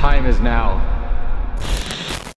time is now.